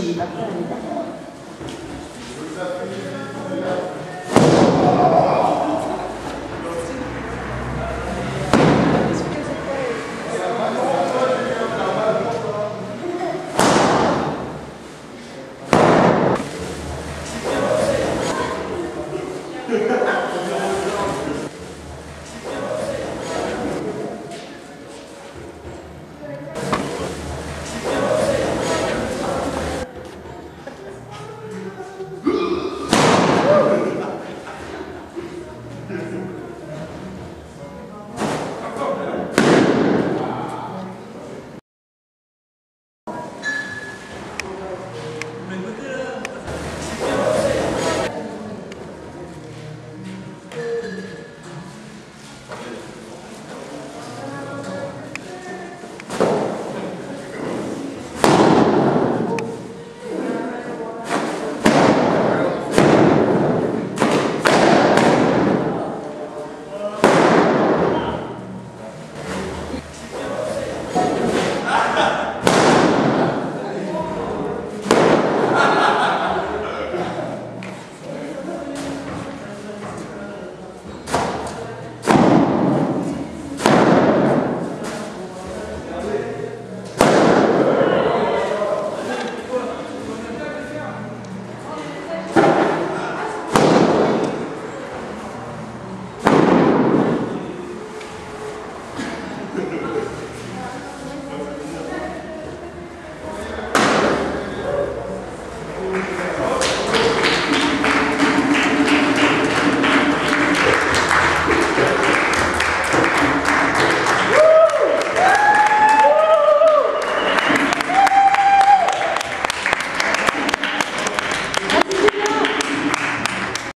你的。